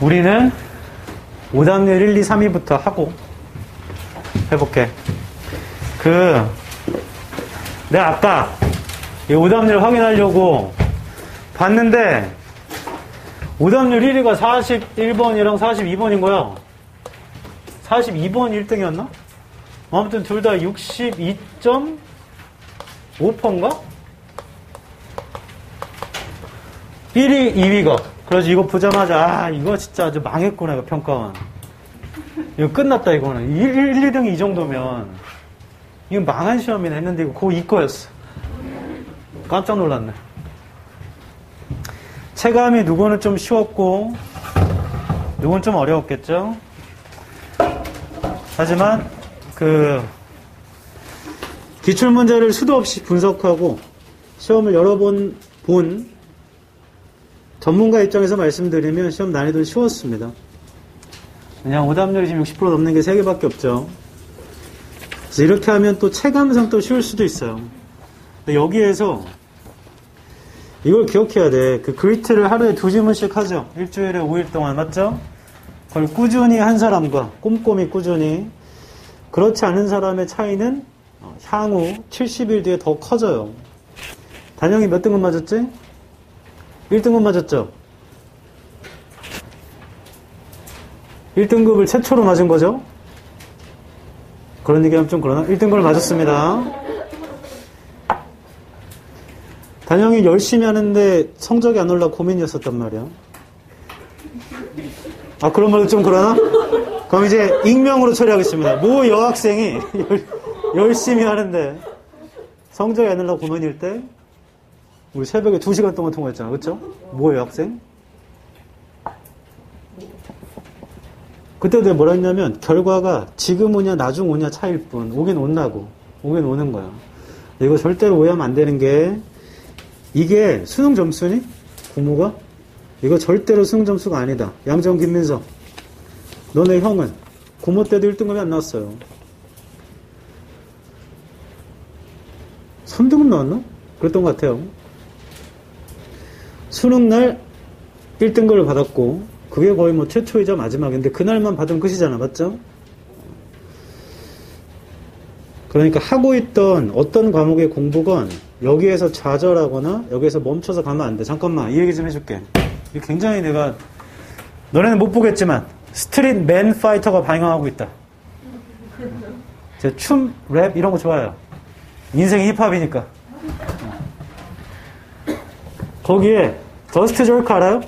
우리는 오답률 1, 2, 3위부터 하고 해볼게. 그, 내가 아까 이 오답률 확인하려고 봤는데, 오답률 1위가 41번이랑 42번인 거야. 42번 1등이었나? 아무튼 둘 다 62.5%인가? 1위, 2위가. 그래서 이거 보자마자, 아, 이거 진짜 아주 망했구나, 이거 평가원. 이거 끝났다, 이거는. 1, 1 2등이 이 정도면. 이건 망한 시험이네 했는데, 이거 그거 이거였어. 깜짝 놀랐네. 체감이 누구는 좀 쉬웠고, 누구는 좀 어려웠겠죠? 하지만, 그, 기출문제를 수도 없이 분석하고, 시험을 여러 번 본 전문가 입장에서 말씀드리면 시험 난이도는 쉬웠습니다. 그냥 오답률이 지금 60% 넘는 게 3개밖에 없죠. 그래서 이렇게 하면 또 체감상 또 쉬울 수도 있어요. 근데 여기에서 이걸 기억해야 돼. 그 그리트를 하루에 두 지문씩 하죠. 일주일에 5일 동안, 맞죠? 그걸 꾸준히 한 사람과 꼼꼼히 꾸준히 그렇지 않은 사람의 차이는 향후 70일 뒤에 더 커져요. 단영이 몇 등급 맞았지? 1등급 맞았죠? 1등급을 최초로 맞은 거죠? 그런 얘기하면 좀 그러나? 1등급을 맞았습니다. 단영이 열심히 하는데 성적이 안 올라 고민이었었단 말이야. 아, 그런 말도 좀 그러나? 그럼 이제 익명으로 처리하겠습니다. 모 여학생이 열심히 하는데 성적이 안 올라 고민일 때 우리 새벽에 2시간 동안 통화했잖아. 그쵸? 뭐예요, 학생? 그때 내가 뭐라 했냐면, 결과가 지금 오냐, 나중 오냐 차일 뿐, 오긴 온다고. 오긴 오는 거야. 이거 절대로 오해하면 안 되는 게, 이게 수능 점수니? 부모가? 이거 절대로 수능 점수가 아니다. 양정, 김민석. 너네 형은? 고모 때도 1등급이 안 나왔어요. 3등급 나왔나? 그랬던 것 같아요. 수능날 1등급을 받았고 그게 거의 뭐 최초이자 마지막인데 그날만 받으면 끝이잖아 맞죠? 그러니까 하고 있던 어떤 과목의 공부건 여기에서 좌절하거나 여기에서 멈춰서 가면 안 돼. 잠깐만 이 얘기 좀 해줄게. 굉장히 내가 너네는 못 보겠지만 스트릿 맨 파이터가 방영하고 있다. 제 춤, 랩 이런 거 좋아요. 인생이 힙합이니까. 거기에 저스트 절크 알아요?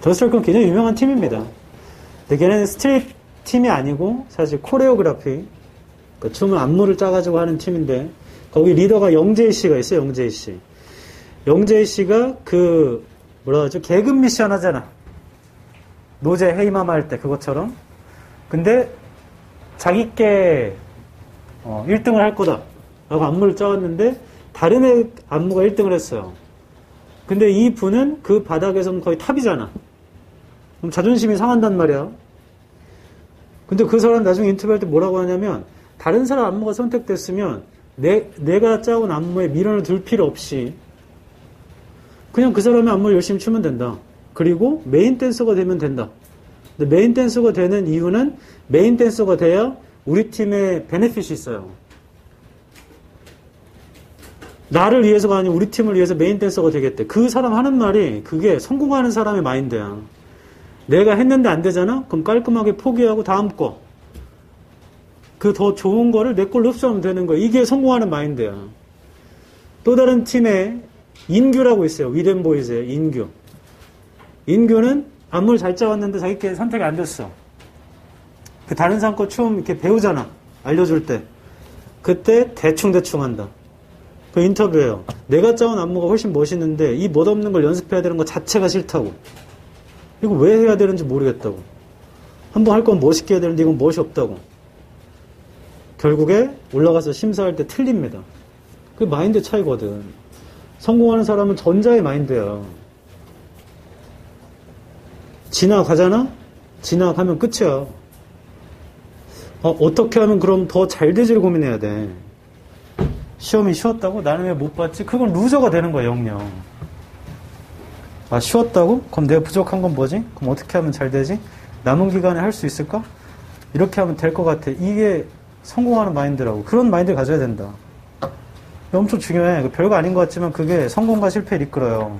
저스트 절크는 굉장히 유명한 팀입니다. 근데 걔네는 street 팀이 아니고 사실 choreography 그 춤을 안무를 짜가지고 하는 팀인데 거기 리더가 영재희 씨가 있어요. 영재희 씨. 영재희 씨가 그 뭐라 하죠? 개근 미션 하잖아. 노제 헤이마마 할 때 그것처럼. 근데 자기께 어, 1등을 할 거다. 라고 안무를 짜왔는데 다른 애 안무가 1등을 했어요. 근데 이 분은 그 바닥에서는 거의 탑이잖아. 그럼 자존심이 상한단 말이야. 근데 그 사람 나중에 인터뷰할 때 뭐라고 하냐면 다른 사람 안무가 선택됐으면 내, 내가 짜온 안무에 미련을 둘 필요 없이 그냥 그 사람의 안무를 열심히 추면 된다. 그리고 메인 댄서가 되면 된다. 근데 메인 댄서가 되는 이유는 메인 댄서가 돼야 우리 팀에 benefit이 있어요. 나를 위해서가 아니고 우리 팀을 위해서 메인 댄서가 되겠대. 그 사람 하는 말이 그게 성공하는 사람의 마인드야. 내가 했는데 안 되잖아? 그럼 깔끔하게 포기하고 다음 거. 그 더 좋은 거를 내 걸로 흡수하면 되는 거야. 이게 성공하는 마인드야. 또 다른 팀에 인규라고 있어요. 위덴보이즈의 인규. 인규는 안무를 잘 짜왔는데 자기께 선택이 안 됐어. 그 다른 사람 거 춤 이렇게 배우잖아. 알려줄 때. 그때 대충대충 한다. 그 인터뷰예요. 내가 짜온 안무가 훨씬 멋있는데 이 멋없는 걸 연습해야 되는 것 자체가 싫다고. 이거 왜 해야 되는지 모르겠다고. 한번 할 건 멋있게 해야 되는데 이건 멋이 없다고. 결국에 올라가서 심사할 때 틀립니다. 그 마인드 차이거든. 성공하는 사람은 전자의 마인드야. 지나가잖아? 지나가면 끝이야. 어, 어떻게 하면 그럼 더 잘 되지를 고민해야 돼. 시험이 쉬웠다고? 나는 왜 못 봤지? 그건 loser가 되는 거야, 영영. 아, 쉬웠다고? 그럼 내가 부족한 건 뭐지? 그럼 어떻게 하면 잘 되지? 남은 기간에 할 수 있을까? 이렇게 하면 될 것 같아. 이게 성공하는 마인드라고. 그런 마인드를 가져야 된다. 엄청 중요해. 별거 아닌 것 같지만 그게 성공과 실패를 이끌어요.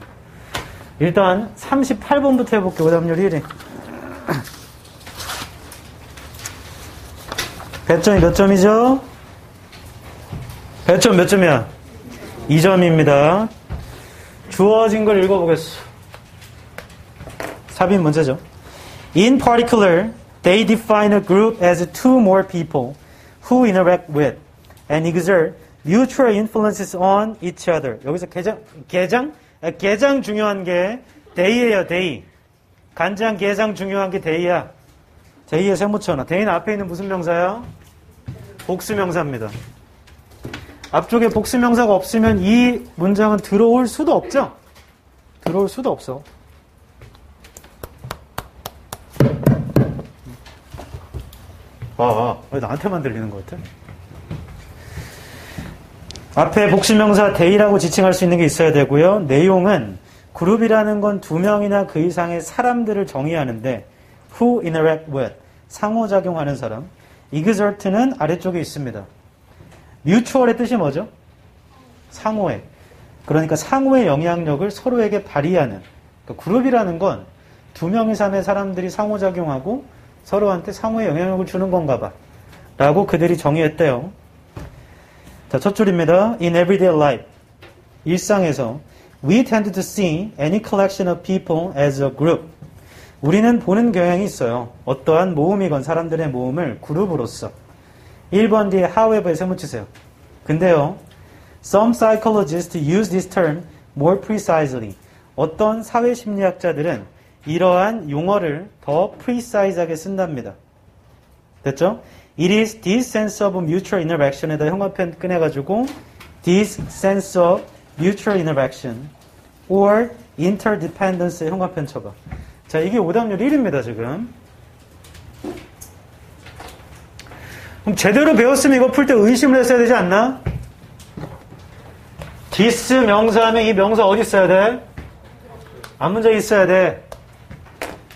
일단 38번부터 해볼게요. 오답률 1위. 배점이 몇 점이죠? 배점 몇 점이야? 2점입니다. 주어진 걸 읽어보겠어. 삽입 문제죠. In particular, they define a group as two or more people who interact with and exert mutual influences on each other. 여기서 개장, 개장? 개장 중요한 게 they예요, they. 간장, 게장 중요한 게 데이야. 데이의 세무천하. 데이는 앞에 있는 무슨 명사야? 복수명사입니다. 앞쪽에 복수명사가 없으면 이 문장은 들어올 수도 없죠? 들어올 수도 없어. 아, 왜 나한테만 들리는 것 같아? 앞에 복수명사 데이라고 지칭할 수 있는 게 있어야 되고요. 내용은 그룹이라는 건 두 명이나 그 이상의 사람들을 정의하는데 who interact with 상호작용하는 사람 exert는 아래쪽에 있습니다. Mutual의 뜻이 뭐죠? 상호의 그러니까 상호의 영향력을 서로에게 발휘하는 그러니까 그룹이라는 건 두 명 이상의 사람들이 상호작용하고 서로한테 상호의 영향력을 주는 건가 봐 라고 그들이 정의했대요. 자, 첫 줄입니다. In everyday life. 일상에서 We tend to see any collection of people as a group. 우리는 보는 경향이 있어요. 어떠한 모음이건 사람들의 모음을 그룹으로서. 1번 뒤에 however에 세무치세요. 근데요. Some psychologists use this term more precisely. 어떤 사회심리학자들은 이러한 용어를 더 precise하게 쓴답니다. 됐죠? It is this sense of mutual interaction에다 형광펜 꺼내가지고 this sense of mutual interaction or interdependence 형광펜 쳐봐. 자, 이게 오답률 1입니다, 지금. 그럼 제대로 배웠으면 이거 풀 때 의심을 했어야 되지 않나? this 명사하면 이 명사 어디 있어야 돼? 앞문장에 있어야 돼.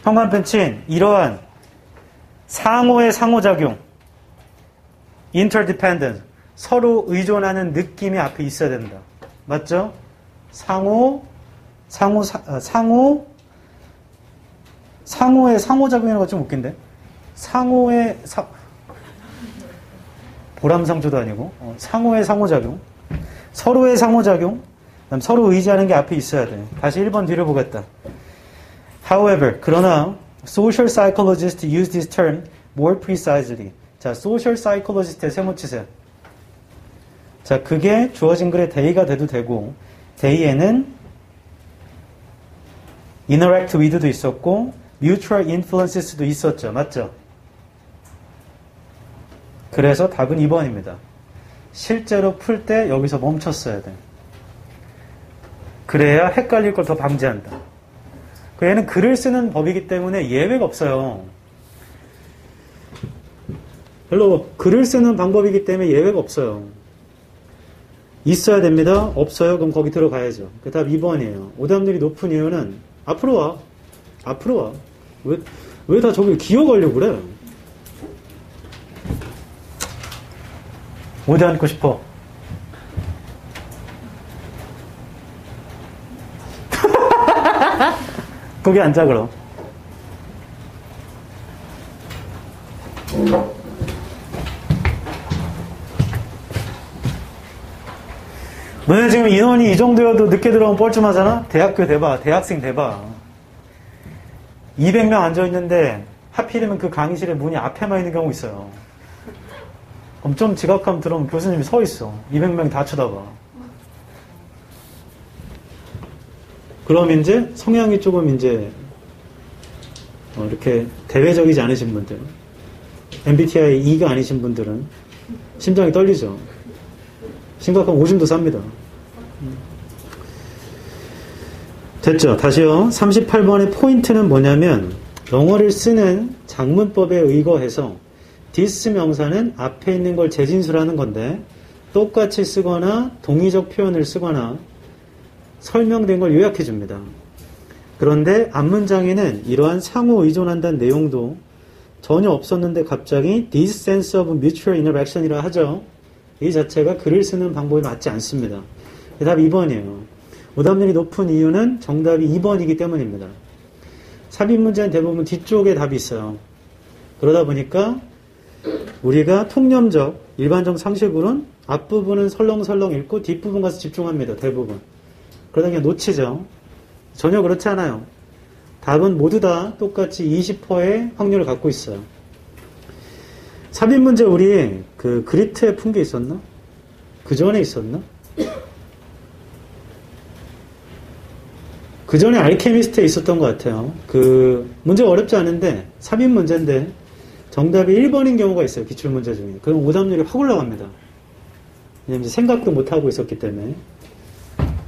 형광펜 친 이러한 상호의 상호작용 interdependent 서로 의존하는 느낌이 앞에 있어야 된다. 맞죠? 상호 상호 사, 어, 상호 상호의 상호작용이라는 거좀 웃긴데 상호의 사, 보람상조도 아니고 어, 상호의 상호작용 서로의 상호작용 그다음 서로 의지하는 게 앞에 있어야 돼. 다시 1번 뒤를 보겠다. However, 그러나 social psychologists use this term more precisely. 자, social psychologist의 세모치세요. 자, 그게 주어진 글의 they가 돼도 되고, 뒤에는 interact with도 있었고, mutual influences도 있었죠. 맞죠? 그래서 답은 2번입니다. 실제로 풀 때 여기서 멈췄어야 돼. 그래야 헷갈릴 걸 더 방지한다. 그 얘는 글을 쓰는 법이기 때문에 예외가 없어요. 별로 글을 쓰는 방법이기 때문에 예외가 없어요. 있어야 됩니다. 없어요. 그럼 거기 들어가야죠. 그 답 2번이에요. 오답률이 높은 이유는 앞으로 와. 앞으로 와. 왜, 왜 다 저길 기어가려고 그래? 어디 앉고 싶어? 거기 앉아, 그럼. 너네 지금 인원이 이 정도여도 늦게 들어오면 뻘쭘하잖아? 대학교 대봐. 대학생 대봐. 200명 앉아있는데 하필이면 그 강의실에 문이 앞에만 있는 경우 있어요. 그럼 좀 지각하면 들어오면 교수님이 서 있어. 200명이 다 쳐다봐. 그럼 이제 성향이 조금 이제 어, 이렇게 대외적이지 않으신 분들, MBTI E가 아니신 분들은 심장이 떨리죠. 심각하면 오줌도 쌉니다. 됐죠? 다시요. 38번의 포인트는 뭐냐면 영어를 쓰는 장문법에 의거해서 this 명사는 앞에 있는 걸 재진술하는 건데 똑같이 쓰거나 동의적 표현을 쓰거나 설명된 걸 요약해 줍니다. 그런데 앞문장에는 이러한 상호 의존한다는 내용도 전혀 없었는데 갑자기 this sense of mutual interaction이라 하죠. 이 자체가 글을 쓰는 방법이 맞지 않습니다. 답 2번이에요. 오답률이 높은 이유는 정답이 2번이기 때문입니다. 삽입 문제는 대부분 뒤쪽에 답이 있어요. 그러다 보니까 우리가 통념적, 일반적 상식으로는 앞부분은 설렁설렁 읽고 뒷부분 가서 집중합니다. 대부분. 그러다 그냥 놓치죠. 전혀 그렇지 않아요. 답은 모두 다 똑같이 20%의 확률을 갖고 있어요. 삽입 문제 우리 그 그리트에 푼 게 있었나? 그 전에 있었나? 그 전에 알케미스트에 있었던 것 같아요. 그 문제 어렵지 않은데 삽입 문제인데 정답이 1번인 경우가 있어요. 기출문제 중에. 그럼 오답률이 확 올라갑니다. 왜냐면 생각도 못하고 있었기 때문에.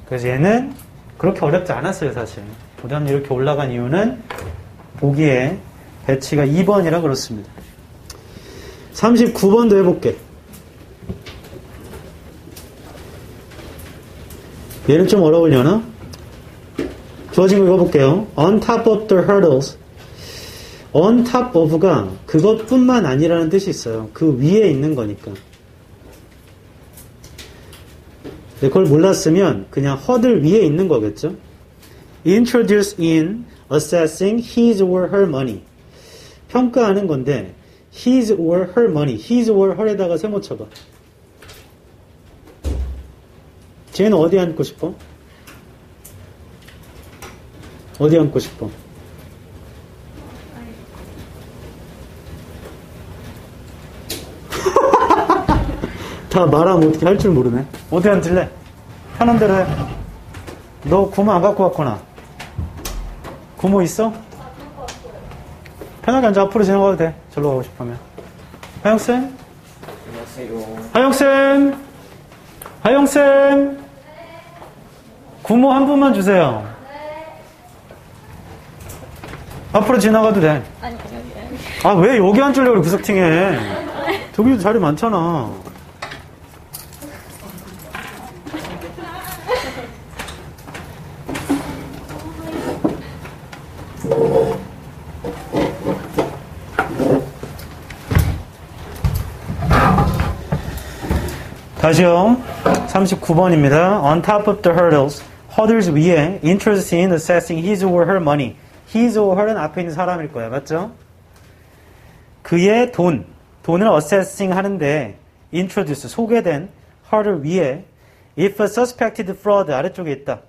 그래서 얘는 그렇게 어렵지 않았어요, 사실. 오답률이 이렇게 올라간 이유는 보기에 배치가 2번이라 그렇습니다. 39번도 해볼게. 얘는 좀 어려우려나? 주어진 거 읽어볼게요. On top of the hurdles. On of가 그것뿐만 아니라는 뜻이 있어요. 그 위에 있는 거니까. 그걸 몰랐으면 그냥 허들 위에 있는 거겠죠. introduce in assessing his or her money. 평가하는 건데 his or her money. his or her에다가 세모 쳐봐. 쟤는 어디 앉고 싶어? 어디 앉고 싶어? 다 말하면 어떻게 할 줄 모르네. 어디 앉을래? 편한 대로 해. 너 구모 안 갖고 왔구나. 구모 있어? 편하게 앉아. 앞으로 지나가도 돼. 절로 가고 싶으면. 하영쌤? 안녕하세요. 하영쌤? 하영쌤? 구모 한 분만 주세요. 앞으로 지나가도 돼. 아니, 여기, 여기. 아, 왜 여기 앉으려고 그래, 구석팅에. 저기도 자리 많잖아. 다시요. 39번입니다. On top of the hurdles, hurdles 위에 interest in assessing his or her money. his or her은 앞에 있는 사람일 거야. 맞죠? 그의 돈, 돈을 assessing 하는데 introduce, 소개된 her를 위에 if a suspected fraud 아래쪽에 있다.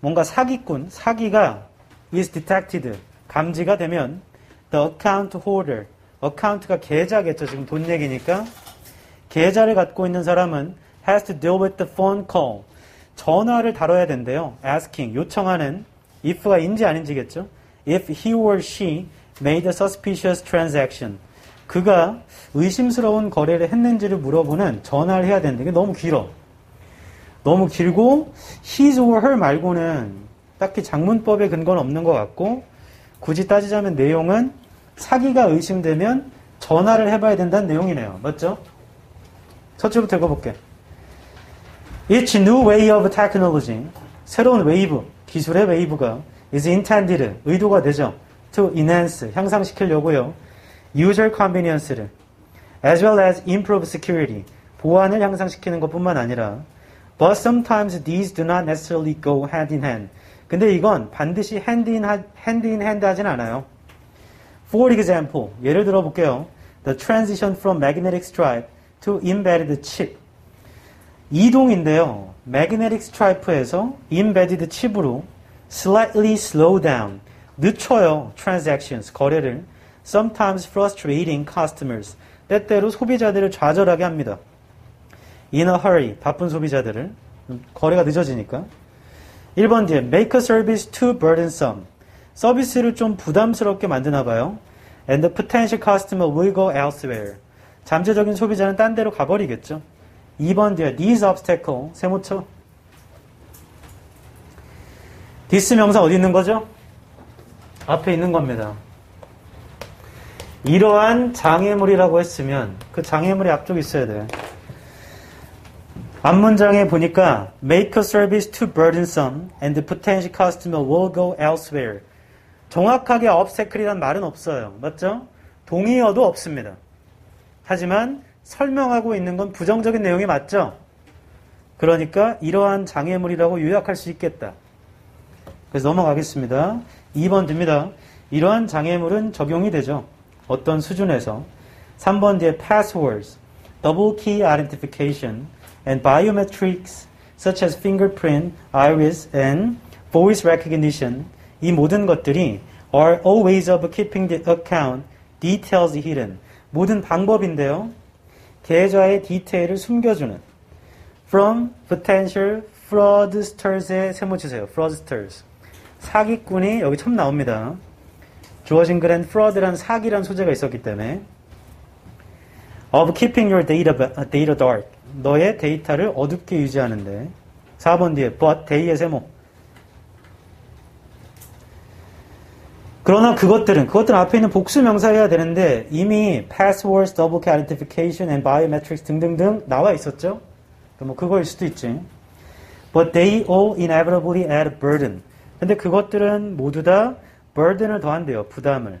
뭔가 사기꾼, 사기가 is detected, 감지가 되면 the account holder, account가 계좌겠죠. 지금 돈 얘기니까 계좌를 갖고 있는 사람은 has to deal with the phone call. 전화를 다뤄야 된대요. asking, 요청하는 if가 인지 아닌지겠죠. if he or she made a suspicious transaction. 그가 의심스러운 거래를 했는지를 물어보는 전화를 해야 되는데 이게 너무 길어. 너무 길고 his or her 말고는 딱히 장문법에 근거는 없는 것 같고 굳이 따지자면 내용은 사기가 의심되면 전화를 해봐야 된다는 내용이네요. 맞죠? 첫째부터 읽어볼게. Each new way of technology, 새로운 웨이브, 기술의 웨이브가 is intended, 의도가 되죠. to enhance, 향상시키려고요. user convenience를 as well as improve security, 보안을 향상시키는 것뿐만 아니라 but sometimes these do not necessarily go hand in hand. 근데 이건 반드시 hand in, hand in hand 하진 않아요. For example, 예를 들어 볼게요. The transition from magnetic stripe to embedded chip. 이동인데요. magnetic stripe에서 embedded chip으로 slightly slow down, 늦춰요. transactions, 거래를. sometimes frustrating customers, 때때로 소비자들을 좌절하게 합니다. in a hurry, 바쁜 소비자들을. 거래가 늦어지니까. 1번 뒤에 make a service too burdensome. 서비스를 좀 부담스럽게 만드나 봐요. and the potential customer will go elsewhere. 잠재적인 소비자는 딴 데로 가버리겠죠. 2번 뒤에 these obstacle 세모쳐 this 명사 어디 있는 거죠? 앞에 있는 겁니다. 이러한 장애물이라고 했으면 그 장애물이 앞쪽에 있어야 돼. 앞문장에 보니까 make a service too burdensome and the potential customer will go elsewhere. 정확하게 obstacle이란 말은 없어요. 맞죠? 동의어도 없습니다. 하지만 설명하고 있는 건 부정적인 내용이 맞죠? 그러니까 이러한 장애물이라고 요약할 수 있겠다. 그래서 넘어가겠습니다. 2번 됩니다. 이러한 장애물은 적용이 되죠. 어떤 수준에서. 3번 뒤에 passwords, double key identification, and biometrics such as fingerprint, iris, and voice recognition 이 모든 것들이 are all ways of keeping the account details hidden 모든 방법인데요. 계좌의 디테일을 숨겨주는 from potential fraudsters의 세모 주세요. fraudsters 사기꾼이 여기 처음 나옵니다. 주어진 글엔 fraud란 사기란 소재가 있었기 때문에 of keeping your data, data dark 너의 데이터를 어둡게 유지하는데 4번 뒤에 but 데이의 세모 그러나 그것들은 그것들 앞에 있는 복수 명사여야 되는데 이미 passwords, double key identification and biometrics 등등등 나와 있었죠. 뭐 그거일 수도 있지. But they all inevitably add burden. 근데 그것들은 모두 다 burden을 더한대요. 부담을.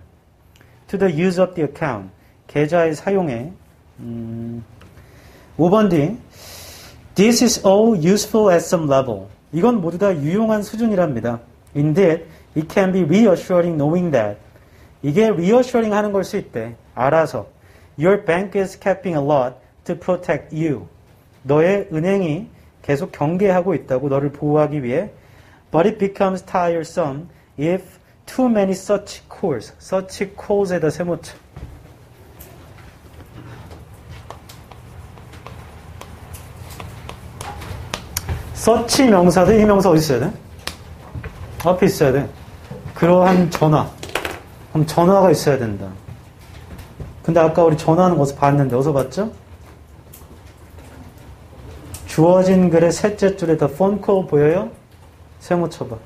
To the use of the account. 계좌의 사용에. 음, 5번 뒤. This is all useful at some level. 이건 모두 다 유용한 수준이랍니다. Indeed, it can be reassuring knowing that. 이게 reassuring 하는 걸 수 있대. 알아서. Your bank is capping a lot to protect you. 너의 은행이 계속 경계하고 있다고 너를 보호하기 위해. But it becomes tiresome if too many such calls, such calls에다 세모쳐. 서치 명사도 이 명사 어디 있어야 돼? 앞에 있어야 돼. 그러한 전화. 그럼 전화가 있어야 된다. 근데 아까 우리 전화하는 거 어디서 봤는데 어디서 봤죠? 주어진 글의 셋째 줄에다 폰콜 보여요? 세모 쳐봐.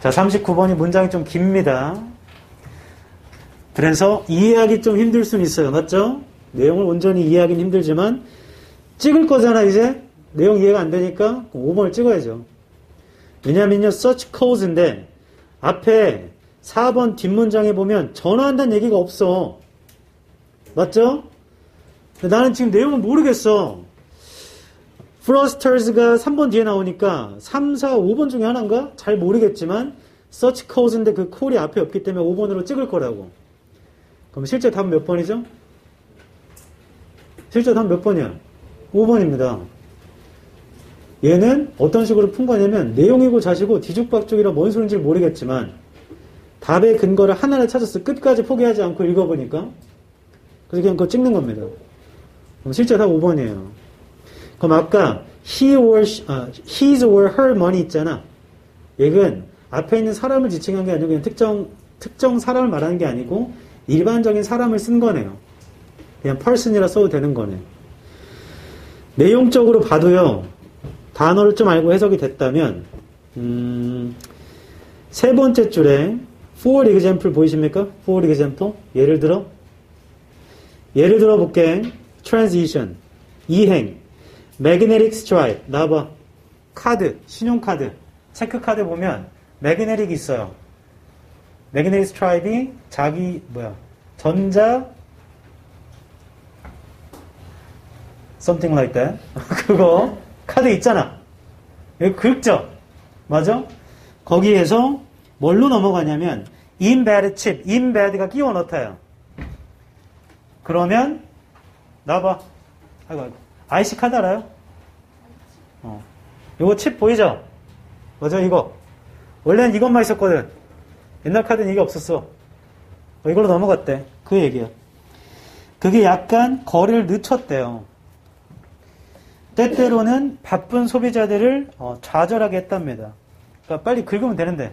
자, 39번이 문장이 좀 깁니다. 그래서 이해하기 좀 힘들 수는 있어요. 맞죠? 내용을 온전히 이해하기는 힘들지만 찍을 거잖아, 이제. 내용 이해가 안 되니까 5번을 찍어야죠. 왜냐면요, search codes인데 앞에 4번 뒷문장에 보면 전화한다는 얘기가 없어. 맞죠? 나는 지금 내용을 모르겠어. 프로스터즈가 3번 뒤에 나오니까 3, 4, 5번 중에 하나인가? 잘 모르겠지만 search codes인데 그 콜이 앞에 없기 때문에 5번으로 찍을 거라고. 그럼 실제 답은 몇 번이죠? 실제 답은 몇 번이야? 5번입니다. 얘는 어떤 식으로 푼 거냐면 내용이고 자시고 뒤죽박죽이라 뭔 소린지 모르겠지만 답의 근거를 하나를 찾았어. 끝까지 포기하지 않고 읽어보니까. 그래서 그냥 그거 찍는 겁니다. 실제 답 5번이에요. 그럼 아까 he or 아, his or her money 있잖아. 얘는 앞에 있는 사람을 지칭한 게 아니고 그냥 특정 특정 사람을 말하는 게 아니고 일반적인 사람을 쓴 거네요. 그냥 person이라 써도 되는 거네. 내용적으로 봐도요. 단어를 좀 알고 해석이 됐다면 음, 세 번째 줄에 for example 보이십니까? for example 예를 들어 예를 들어 볼게 transition 이행 magnetic stripe 나봐 카드 신용카드 체크카드 보면 magnetic 있어요 magnetic stripe이 자기 뭐야 전자 something like that 그거 카드 있잖아. 여기 긁죠. 맞아? 거기에서 뭘로 넘어가냐면 embed chip embed가 끼워 넣다요. 그러면 나봐. 아이고 아이고. IC 카드 알아요? 어. 요거 칩 보이죠? 맞아 이거. 원래는 이것만 있었거든. 옛날 카드는 이게 없었어. 어, 이걸로 넘어갔대. 그 얘기야. 그게 약간 거리를 늦췄대요 때때로는 바쁜 소비자들을 어, 좌절하게 했답니다. 그러니까 빨리 긁으면 되는데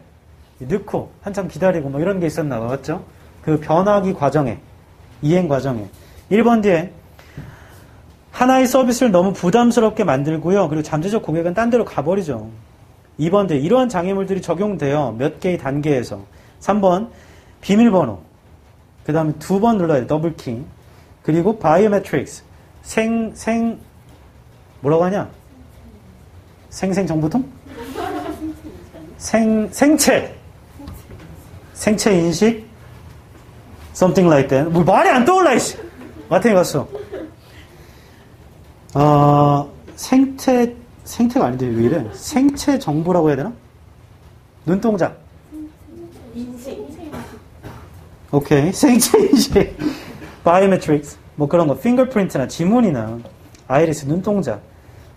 넣고 한참 기다리고 뭐 이런 게 있었나 봐. 맞죠? 그 변화기 과정에 이행 과정에 1번 뒤에 하나의 서비스를 너무 부담스럽게 만들고요. 그리고 잠재적 고객은 딴 데로 가버리죠. 2번 뒤에 이러한 장애물들이 적용돼요. 몇 개의 단계에서 3번 비밀번호 그 다음에 두 번 눌러야 돼. double key 그리고 biometrics 생, 생, 뭐라고 하냐? 생생정보통? 생, 생체. 생체 인식? something like that. 뭐 말이 안 떠올라, 이씨. 마탱이 갔어. 어, 생태, 생태가 아닌데 왜 이래? 생체 정보라고 해야 되나? 눈동자. 오케이. 생체 인식. biometrics. 뭐 그런 거. fingerprint나 지문이나 아이리스, 눈동자,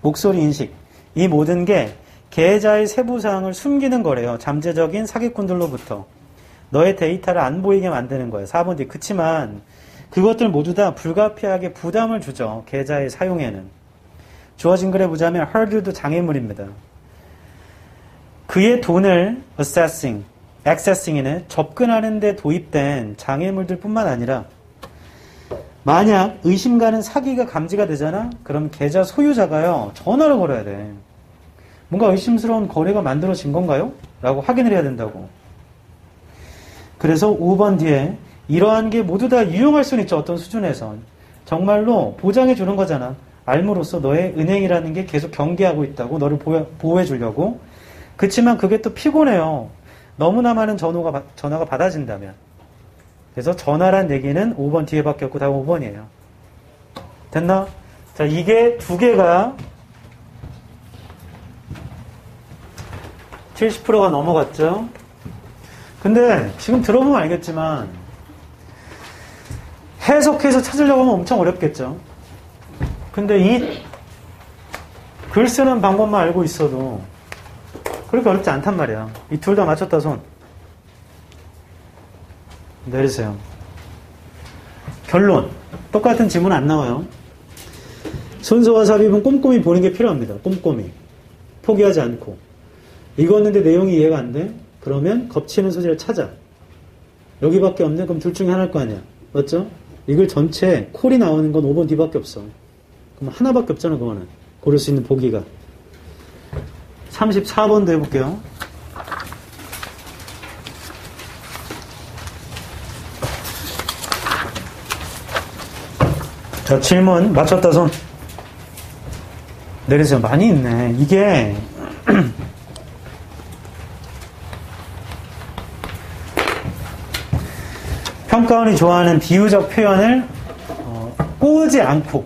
목소리 인식. 이 모든 게 계좌의 세부 사항을 숨기는 거래요. 잠재적인 사기꾼들로부터. 너의 데이터를 안 보이게 만드는 거예요. 4번 뒤. 그치만 그것들 모두 다 불가피하게 부담을 주죠. 계좌의 사용에는. 주어진 글에 보자면 헐드도 장애물입니다. 그의 돈을 assessing, accessing에는 접근하는 데 도입된 장애물들 뿐만 아니라 만약 의심 가는 사기가 감지가 되잖아? 그럼 계좌 소유자가요, 전화를 걸어야 돼. 뭔가 의심스러운 거래가 만들어진 건가요? 라고 확인을 해야 된다고. 그래서 5번 뒤에 이러한 게 모두 다 유용할 수는 있죠. 어떤 수준에선. 정말로 보장해 주는 거잖아. 알므로써 너의 은행이라는 게 계속 경계하고 있다고 너를 보호해 주려고. 그치만 그게 또 피곤해요. 너무나 많은 전화가, 전화가 받아진다면. 그래서 전화란 얘기는 5번 뒤에밖에 없고 다 5번이에요. 됐나? 자, 이게 두 개가 70%가 넘어갔죠? 근데 지금 들어보면 알겠지만 해석해서 찾으려고 하면 엄청 어렵겠죠? 근데 이 글 쓰는 방법만 알고 있어도 그렇게 어렵지 않단 말이야. 이 둘 다 맞췄다 손. 내리세요. 결론. 똑같은 지문 안 나와요. 순서와 삽입은 꼼꼼히 보는 게 필요합니다. 꼼꼼히. 포기하지 않고. 읽었는데 내용이 이해가 안 돼? 그러면 겹치는 소재를 찾아. 여기밖에 없네? 그럼 둘 중에 하나일 거 아니야. 맞죠? 이글 전체 콜이 나오는 건 5번 뒤밖에 없어. 그럼 하나밖에 없잖아, 그거는. 고를 수 있는 보기가. 34번도 해볼게요. 자, 질문 맞췄다 손. 내리세요. 많이 있네. 이게 평가원이 좋아하는 비유적 표현을 어, 꼬지 않고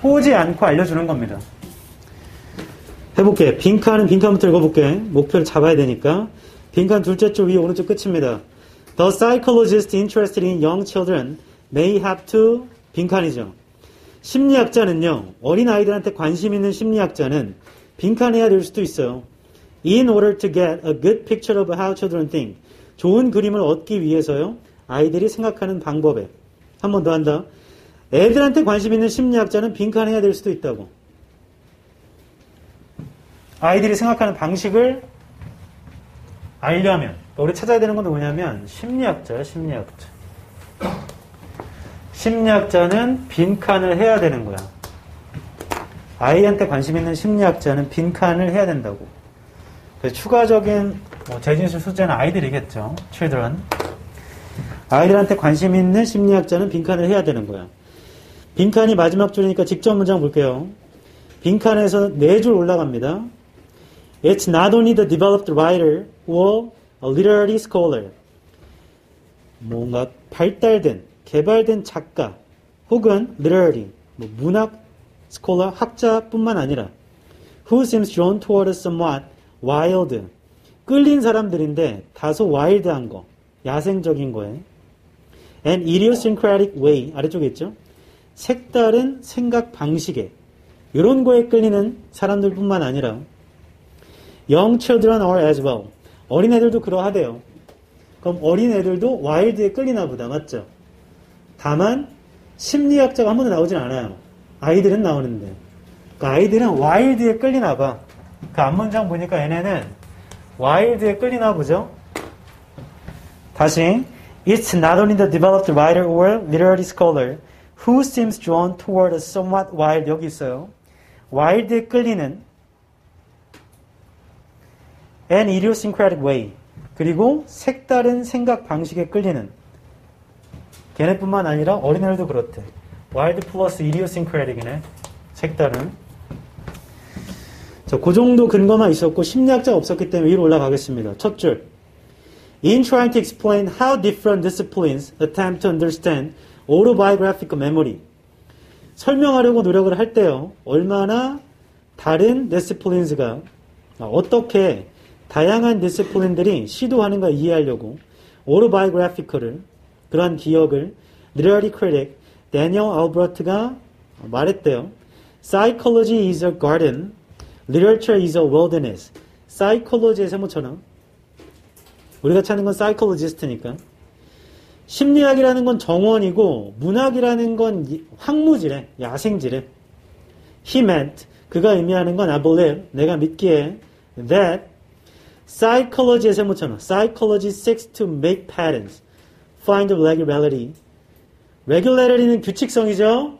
꼬지 않고 알려주는 겁니다. 해볼게. 빈칸은 빈칸부터 읽어볼게. 목표를 잡아야 되니까. 빈칸 둘째 줄위 오른쪽 끝입니다. The psychologist interested in young children may have to 빈칸이죠. 심리학자는요. 어린 아이들한테 관심 있는 심리학자는 빈칸해야 될 수도 있어요. In order to get a good picture of how children think. 좋은 그림을 얻기 위해서요. 아이들이 생각하는 방법에. 한 번 더 한다. 애들한테 관심 있는 심리학자는 빈칸해야 될 수도 있다고. 아이들이 생각하는 방식을 알려면 우리 찾아야 되는 건 뭐냐면 심리학자야 심리학자. 심리학자는 빈칸을 해야 되는 거야. 아이한테 관심 있는 심리학자는 빈칸을 해야 된다고. 추가적인 뭐 재진술 소재는 아이들이겠죠. children. 아이들한테 관심 있는 심리학자는 빈칸을 해야 되는 거야. 빈칸이 마지막 줄이니까 직접 문장 볼게요. 빈칸에서 네 줄 올라갑니다. It's not only the developed writer or a literary scholar. 뭔가 발달된, 개발된 작가 혹은 literary, 뭐 문학 scholar, 학자뿐만 아니라 who seems drawn toward somewhat wild, 끌린 사람들인데 다소 와일드한 거, 야생적인 거에 an idiosyncratic way 아래쪽에 있죠. 색다른 생각 방식에 이런 거에 끌리는 사람들뿐만 아니라 young children are as well. 어린애들도 그러하대요. 그럼 어린애들도 와일드에 끌리나 보다. 맞죠? 다만 심리학자가 한 번도 나오진 않아요. 아이들은 나오는데. 그 아이들은 와일드에 끌리나 봐. 그 앞문장 보니까 얘네는 와일드에 끌리나 보죠? 다시 It's not only the developed writer or literary scholar who seems drawn toward a somewhat wild 여기 있어요. wild에 끌리는 an idiosyncratic way 그리고 색다른 생각 방식에 끌리는 걔네뿐만 아니라 어린애들도 그렇대. wild 플러스 idiosyncratic이네. 색다른. 자, 그 정도 근거만 있었고 심리학자 없었기 때문에 위로 올라가겠습니다. 첫 줄. In trying to explain how different disciplines attempt to understand autobiographical memory. 설명하려고 노력을 할 때요. 얼마나 다른 disciplines가 어떻게 다양한 discipline들이 시도하는가 이해하려고 그러한 기억을 literary critic 데니얼 알버트가 말했대요. Psychology is a garden, literature is a wilderness. psychology의 세모처럼 우리가 찾는 건 psychologist니까 심리학이라는 건 정원이고 문학이라는 건 이- 황무지래, 야생지래. He meant 그가 의미하는 건 I believe 내가 믿기에 that psychology의 세모처럼 psychology seeks to make patterns, find regularity. regularity는 규칙성이죠.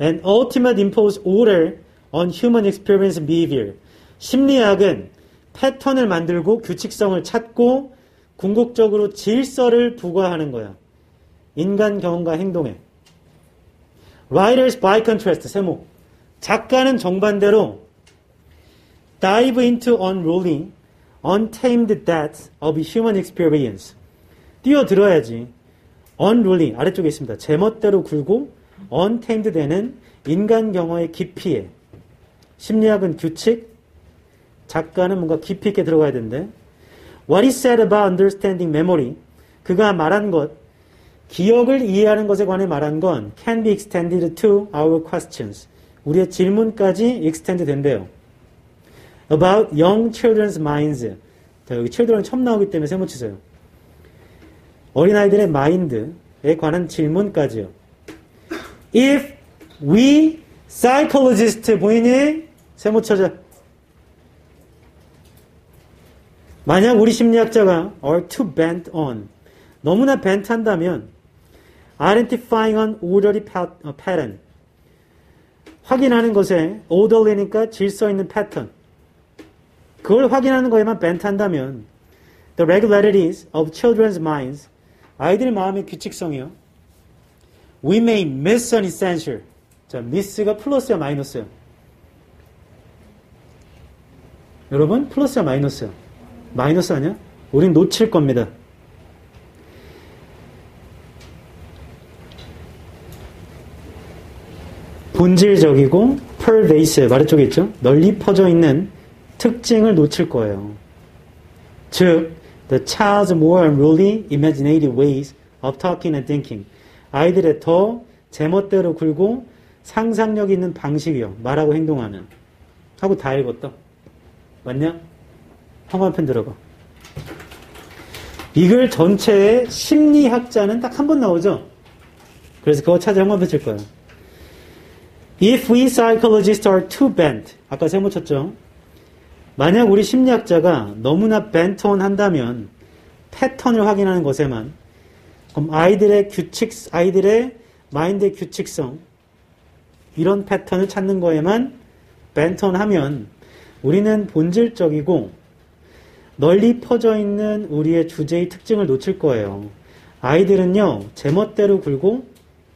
and ultimate impose order on human experience and behavior. 심리학은 패턴을 만들고 규칙성을 찾고 궁극적으로 질서를 부과하는 거야. 인간 경험과 행동에. Writers by contrast, 세모. 작가는 정반대로 dive into unrolling, untamed depths of human experience. 뛰어들어야지. unrolling, 아래쪽에 있습니다. 제멋대로 굴고 untamed 되는 인간 경험의 깊이에. 심리학은 규칙, 작가는 뭔가 깊이 있게 들어가야 되는데 What he said about understanding memory 그가 말한 것 기억을 이해하는 것에 관해 말한 건 can be extended to our questions 우리의 질문까지 extend 된대요 about young children's minds 자, 여기 children 처음 나오기 때문에 세모 치세요 어린아이들의 마인드에 관한 질문까지요 if we psychologist 보이니? 세모 쳐줘 만약 우리 심리학자가 are too bent on 너무나 bent 한다면 identifying an orderly pa- 어, pattern 확인하는 것에 orderly니까 질서 있는 패턴 그걸 확인하는 거에만 bent 한다면 the regularities of children's minds 아이들의 마음의 규칙성이요 we may miss an essential 자 miss가 플러스야 마이너스야 여러분 플러스야 마이너스야 마이너스 아니야? 우린 놓칠 겁니다. 본질적이고 pervasive 아래쪽에 있죠? 널리 퍼져 있는 특징을 놓칠 거예요. 즉, the child's more unruly imaginative ways of talking and thinking. 아이들의 더 제멋대로 굴고 상상력 있는 방식이요. 말하고 행동하는. 하고 다 읽었다. 맞냐? 황만편 들어봐. 이글 전체의 심리학자는 딱 한 번 나오죠? 그래서 그거 찾아 황만편 칠 거예요. If we psychologists are too bent, 아까 세모 쳤죠? 만약 우리 심리학자가 너무나 벤턴 한다면 패턴을 확인하는 것에만 그럼 아이들의 규칙, 아이들의 마인드의 규칙성 이런 패턴을 찾는 거에만 벤턴 하면 우리는 본질적이고 널리 퍼져 있는 우리의 주제의 특징을 놓칠 거예요. 아이들은요, 제멋대로 굴고,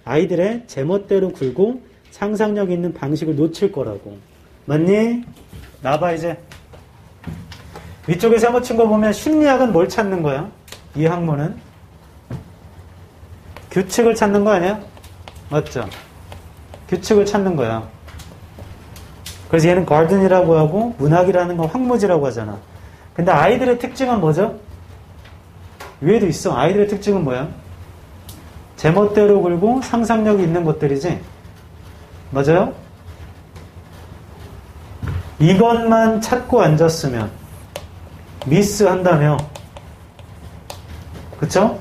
아이들의 제멋대로 굴고 상상력 있는 방식을 놓칠 거라고. 맞니? 나봐, 이제. 위쪽에서 한번 친거 보면 심리학은 뭘 찾는 거야? 이 학문은? 규칙을 찾는 거 아니야? 맞죠? 규칙을 찾는 거야. 그래서 얘는 가든이라고 하고 문학이라는 건 황무지라고 하잖아. 근데 아이들의 특징은 뭐죠? 위에도 있어. 아이들의 특징은 뭐야? 제멋대로 굴고 상상력이 있는 것들이지. 맞아요? 이것만 찾고 앉았으면 미스한다며. 그쵸?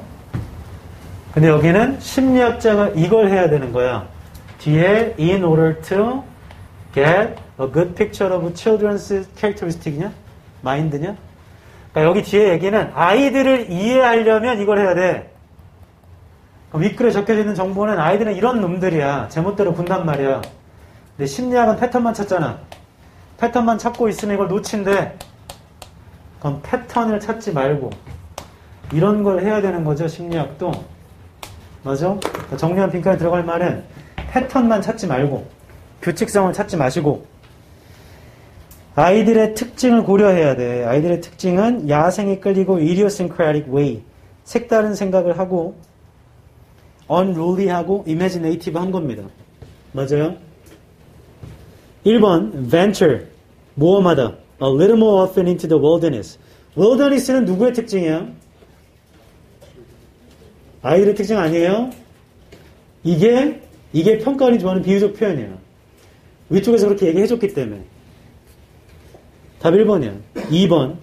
근데 여기는 심리학자가 이걸 해야 되는 거야. 뒤에 in order to get a good picture of children's characteristic이냐? 마인드냐? 그러니까 여기 뒤에 얘기는 아이들을 이해하려면 이걸 해야 돼. 그럼 윗글에 적혀져 있는 정보는 아이들은 이런 놈들이야. 제멋대로 군단 말이야. 근데 심리학은 패턴만 찾잖아. 패턴만 찾고 있으면 이걸 놓친대. 그럼 패턴을 찾지 말고 이런 걸 해야 되는 거죠. 심리학도. 맞아? 정리한 빈칸에 들어갈 말은 패턴만 찾지 말고 규칙성을 찾지 마시고 아이들의 특징을 고려해야 돼. 아이들의 특징은 야생에 끌리고 idiosyncratic way. 색다른 생각을 하고 unruly하고 imaginative 한 겁니다. 맞아요? 1번 venture 모험하다 a little more often into the wilderness. wilderness는 누구의 특징이야? 아이들의 특징 아니에요? 이게 이게 평가원이 좋아하는 비유적 표현이야. 위쪽에서 그렇게 얘기해줬기 때문에. 답 1번이야. 2번.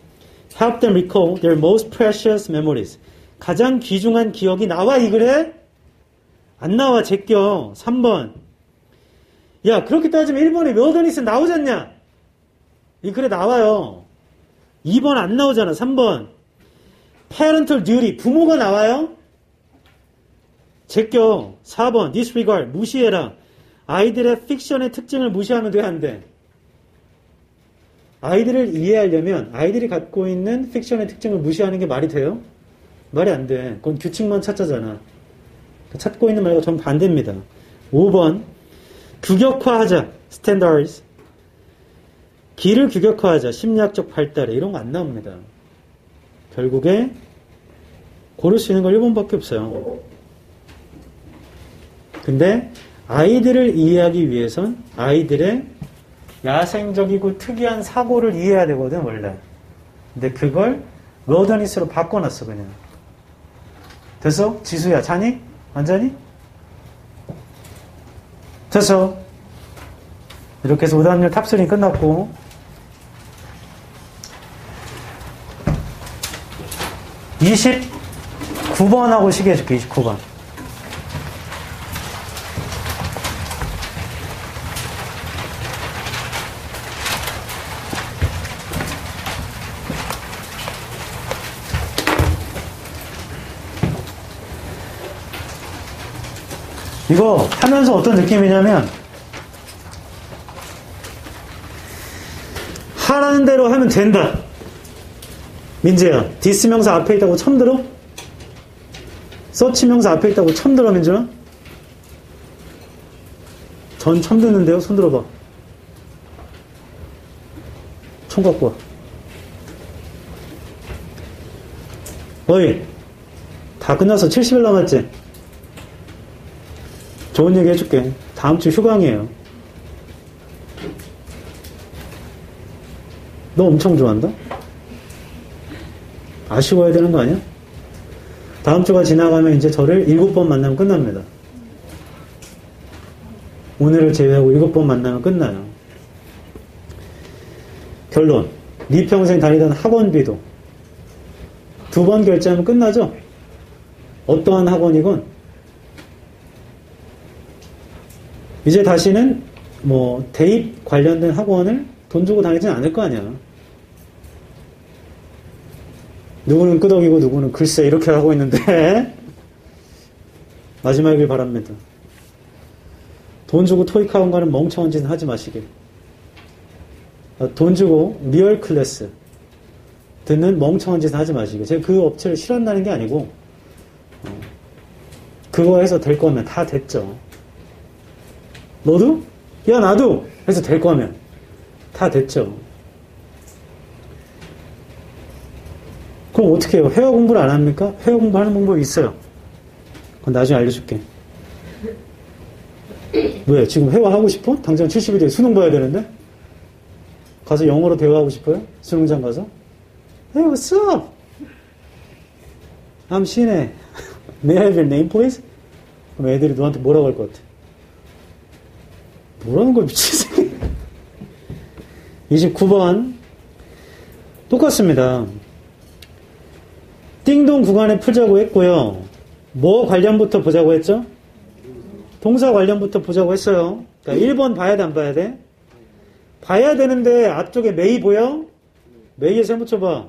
Help them recall their most precious memories. 가장 귀중한 기억이 나와 이 글에? 안 나와 제껴. 3번. 야 그렇게 따지면 1번에 wilderness 나오잖냐? 이 글에 나와요. 2번 안 나오잖아. 3번. parental duty. 부모가 나와요? 제껴. 4번. disregard. 무시해라. 아이들의 픽션의 특징을 무시하면 돼, 안 돼? 아이들을 이해하려면 아이들이 갖고 있는 픽션의 특징을 무시하는 게 말이 돼요? 말이 안 돼. 그건 규칙만 찾자잖아. 찾고 있는 말과 전 반대입니다. 5번. 규격화하자. standards. 길을 규격화하자. 심리학적 발달에. 이런 거 안 나옵니다. 결국에 고를 수 있는 걸 1번밖에 없어요. 근데 아이들을 이해하기 위해선 아이들의 야생적이고 특이한 사고를 이해해야 되거든, 원래. 근데 그걸 wilderness로 바꿔놨어, 그냥. 됐어? 지수야, 자니? 안 자니? 됐어. 이렇게 해서 오답률 top3 끝났고, (29번하고) 시계 해줄게 (29번) 이거 하면서 어떤 느낌이냐면 하라는 대로 하면 된다. 민재야, this 명사 앞에 있다고 처음 들어? such 명사 앞에 있다고 처음 들어, 민재야? 전 처음 듣는데요? 손 들어봐. 총 갖고 와. 어이, 다 끝나서 70일 남았지? 좋은 얘기 해줄게. 다음 주 휴강이에요. 너 엄청 좋아한다? 아쉬워야 되는 거 아니야? 다음 주가 지나가면 이제 저를 일곱 번 만나면 끝납니다. 오늘을 제외하고 일곱 번 만나면 끝나요. 결론. 네 평생 다니던 학원비도 두 번 결제하면 끝나죠? 어떠한 학원이건 이제 다시는 뭐 대입 관련된 학원을 돈 주고 다니진 않을 거 아니야. 누구는 끄덕이고 누구는 글쎄 이렇게 하고 있는데 마지막이길 바랍니다. 돈 주고 토익 학원 가는 멍청한 짓은 하지 마시길. 아, 돈 주고 리얼 클래스 듣는 멍청한 짓은 하지 마시길. 제가 그 업체를 싫어한다는 게 아니고 어, 그거 해서 될 거면 다 됐죠. 너도? 야 나도 해서 될 거면 다 됐죠. 그럼 어떻게 해요? 회화 공부를 안 합니까? 회화 공부하는 방법이 있어요. 그건 나중에 알려줄게. 왜? 지금 회화하고 싶어? 당장 70일 뒤에 수능 봐야 되는데? 가서 영어로 대화하고 싶어요? 수능장 가서? Hey, what's up? I'm Shine. May I have your name, please? 그럼 애들이 너한테 뭐라고 할 것 같아? 뭐라는 거야, 미친 새끼. 29번. 똑같습니다. 띵동 구간에 풀자고 했고요. 뭐 관련부터 보자고 했죠? 동사 관련부터 보자고 했어요. 그러니까 1번 봐야 돼, 안 봐야 돼? 봐야 되는데 앞쪽에 메이 보여? 메이에 세 붙여봐.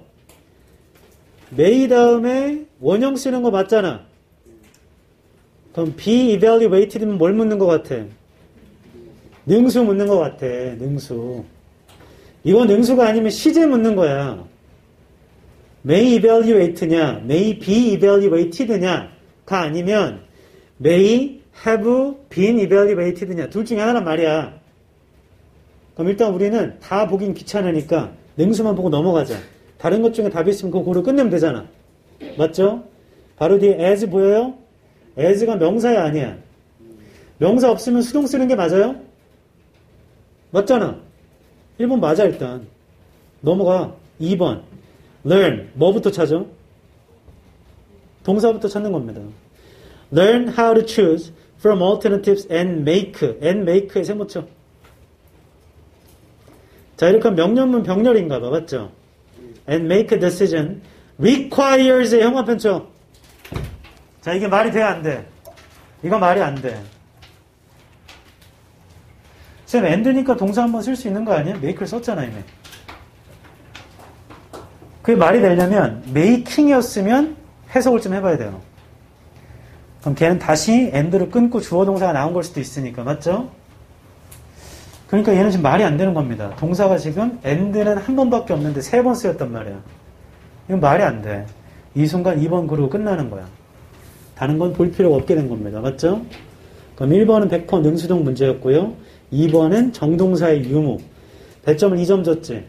메이 다음에 원형 쓰는 거 맞잖아. 그럼 be evaluated면 뭘 묻는 것 같아? 능수 묻는 것 같아. 능수. 이거 능수가 아니면 시제 묻는 거야. May evaluate냐, may be evaluated냐가 아니면 may have been evaluated냐. 둘 중에 하나란 말이야. 그럼 일단 우리는 다 보긴 귀찮으니까 능수만 보고 넘어가자. 다른 것 중에 답이 있으면 그거 고를 끝내면 되잖아. 맞죠? 바로 뒤에 as 보여요? as가 명사야 아니야? 명사 없으면 수동 쓰는 게 맞아요? 맞잖아. 1번 맞아 일단. 넘어가. 2번. Learn. 뭐부터 찾아? 동사부터 찾는 겁니다. learn how to choose from alternatives and make. and make에 세모쳐. 자, 이렇게 하면 명령문 병렬인가 봐. 맞죠? and make a decision requires의 형화편 쳐. 자, 이게 말이 돼, 안 돼? 이거 말이 안 돼. 쌤, and니까 동사 한번 쓸 수 있는 거 아니야? make를 썼잖아, 이미. 그게 말이 되려면 making이었으면 해석을 좀 해봐야 돼요. 그럼 걔는 다시 and를 끊고 주어 동사가 나온 걸 수도 있으니까 맞죠? 그러니까 얘는 지금 말이 안 되는 겁니다. 동사가 지금 and는 한 번밖에 없는데 세 번 쓰였단 말이야. 이건 말이 안 돼. 이 순간 2번 그러고 끝나는 거야. 다른 건 볼 필요가 없게 된 겁니다. 맞죠? 그럼 1번은 100% 능수동 문제였고요. 2번은 정동사의 유무. 배점을 2점 줬지.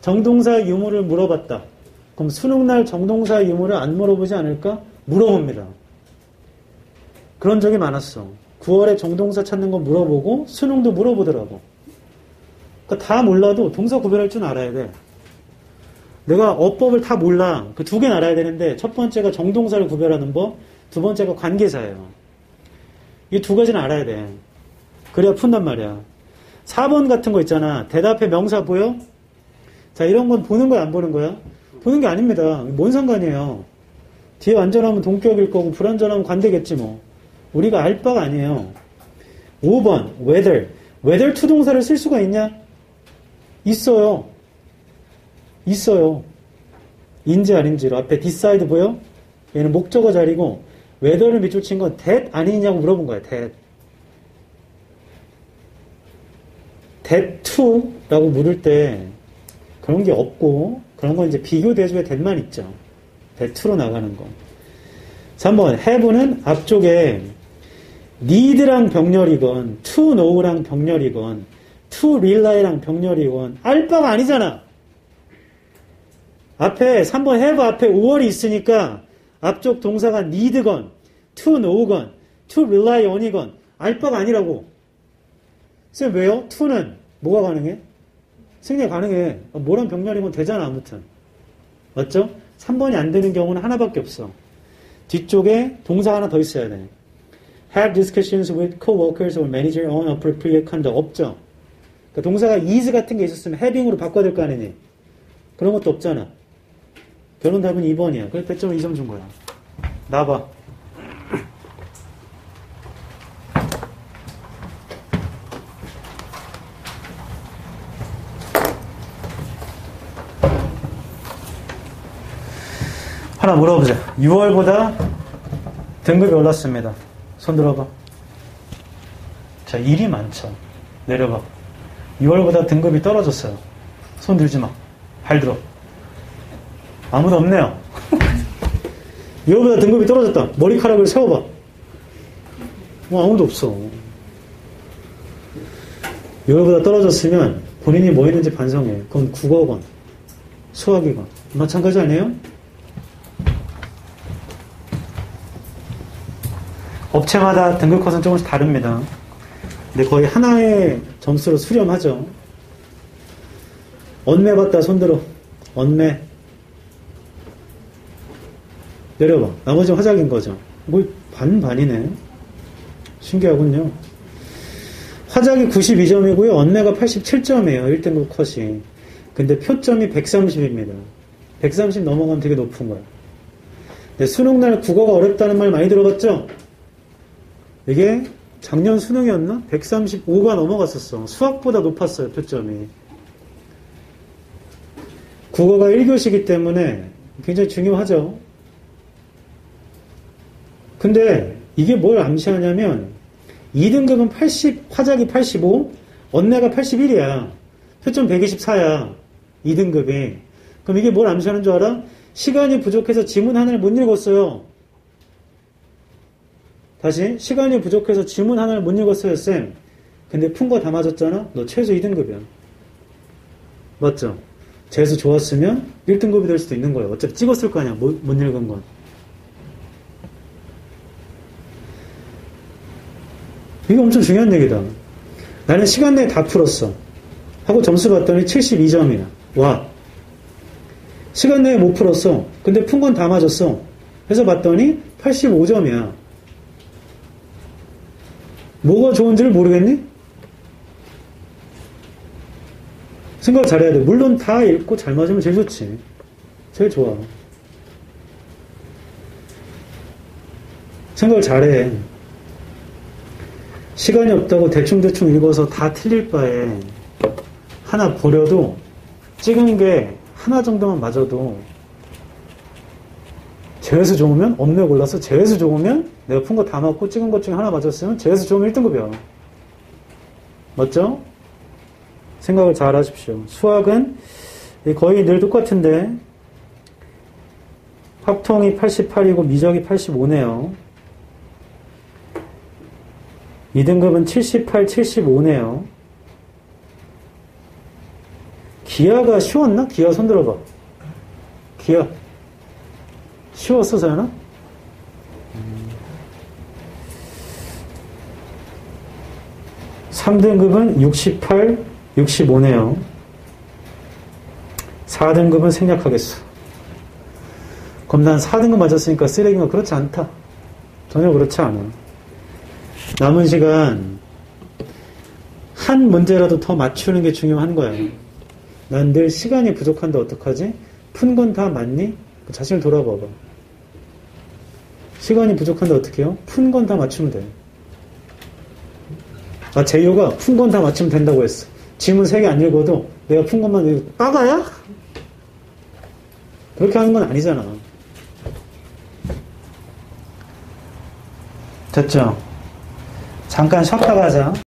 정동사의 유무를 물어봤다. 그럼 수능날 정동사의 유무를 안 물어보지 않을까? 물어봅니다. 그런 적이 많았어. 9월에 정동사 찾는 거 물어보고 수능도 물어보더라고. 그러니까 다 몰라도 동사 구별할 줄 알아야 돼. 내가 어법을 다 몰라. 그 두 개는 알아야 되는데 첫 번째가 정동사를 구별하는 법, 두 번째가 관계사예요. 이 두 가지는 알아야 돼. 그래야 푼단 말이야. 4번 같은 거 있잖아. 대답해 명사 보여? 자, 이런 건 보는 거야, 안 보는 거야? 보는 게 아닙니다. 뭔 상관이에요. 뒤에 완전하면 동격일 거고 불완전하면 관대겠지 뭐. 우리가 알 바가 아니에요. 5번 whether whether 투동사를 쓸 수가 있냐? 있어요. 있어요. 인지 아닌지로 앞에 decide 보여? 얘는 목적어 자리고 whether를 밑줄 친 건 that 아니냐고 물어본 거야. that. that to라고 물을 때 그런 게 없고 그런 건 이제 비교 대조의 that만 있죠. to로 나가는 거. 3번 have는 앞쪽에 need랑 병렬이건 to know랑 병렬이건 to really랑 병렬이건 알바가 아니잖아. 앞에 3번 have 앞에 5월이 있으니까 앞쪽 동사가 need건 to know건 to rely on이건 알바가 아니라고. 쌤 왜요? to는 뭐가 가능해? 승리 가능해. 뭐란 병렬이건 되잖아 아무튼. 맞죠? 3번이 안 되는 경우는 하나밖에 없어. 뒤쪽에 동사 하나 더 있어야 돼. have discussions with co-workers or manager on appropriate conduct 없죠. 그러니까 동사가 is 같은 게 있었으면 having으로 바꿔야 될 거 아니니. 그런 것도 없잖아. 결론 답은 2번이야. 그래서 배점을 2점 준 거야. 나봐. 하나 물어보자. 6월보다 등급이 올랐습니다. 손 들어봐. 자, 일이 많죠. 내려봐. 6월보다 등급이 떨어졌어요. 손 들지 마. 발 들어. 아무도 없네요. 6월보다 등급이 떨어졌다. 머리카락을 세워봐. 뭐 아무도 없어. 6월보다 떨어졌으면 본인이 뭐 했는지 반성해. 그건 국어건, 수학이건. 마찬가지 아니에요? 업체마다 등급 컷은 조금씩 다릅니다. 근데 거의 하나의 점수로 수렴하죠. 언매 봤다 손들어. 언매. 내려봐. 나머지 화작인 거죠. 뭐 반반이네. 신기하군요. 화작이 92점이고요. 언매가 87점이에요. 1등급 컷이. 근데 표점이 130입니다. 130 넘어가면 되게 높은. 근데 수능날 국어가 어렵다는 말 많이 들어봤죠? 이게 작년 수능이었나? 135가 넘어갔었어. 수학보다 높았어요, 표점이. 국어가 1교시기 때문에 굉장히 중요하죠. 근데 이게 뭘 암시하냐면 2등급은 80, 화작이 85, 언내가 81이야. 표점 124야. 2등급이. 그럼 이게 뭘 암시하는 줄 알아? 시간이 부족해서 지문 하나를 못 읽었어요. 다시 시간이 부족해서 지문 하나를 못 읽었어요, 쌤. 근데 푼거다 맞았잖아? 너 최소 2등급이야. 맞죠? 재수 좋았으면 1등급이 될 수도 있는 거예요. 어차피 찍었을 거 아니야, 못, 못 읽은 건. 이거 엄청 중요한 얘기다. 나는 시간 내에 다 풀었어. 하고 점수 봤더니 72점이야. 와. 시간 내에 못 풀었어. 근데 푼 건 다 맞았어. 해서 봤더니 85점이야. 뭐가 좋은지를 모르겠니? 생각 잘해야 돼. 물론 다 읽고 잘 맞으면 제일 좋지. 제일 좋아. 생각을 잘해. 시간이 없다고 대충대충 읽어서 다 틀릴 바에 하나 버려도 찍은 게 하나 정도만 맞아도 제외수 좋으면 없네 골라서 제외수 좋으면 내가 푼 거 다 맞고 찍은 것 중에 하나 맞았으면 제외수 좋으면 1등급이야. 맞죠? 생각을 잘 하십시오. 수학은 거의 늘 똑같은데 합통이 88이고 미적이 85네요. 2등급은 78, 75네요. 기아가 쉬웠나? 기아 손들어봐. 기아. 쉬웠어, 서연아? 3등급은 68, 65네요. 4등급은 생략하겠어. 그럼 난 4등급 맞았으니까 쓰레기가 그렇지 않다. 전혀 그렇지 않아. 남은 시간 한 문제라도 더 맞추는 게 중요한 거야. 난 늘 시간이 부족한데 어떡하지? 푼 건 다 맞니? 그 자신을 돌아봐봐. 시간이 부족한데 어떻게 해요? 푼 건 다 맞추면 돼. 아, 제이호가 푼 건 다 맞추면 된다고 했어. 지문 3개 안 읽어도 내가 푼 것만 읽고, 빠가야? 그렇게 하는 건 아니잖아. 됐죠? 잠깐 쉬었다 가자.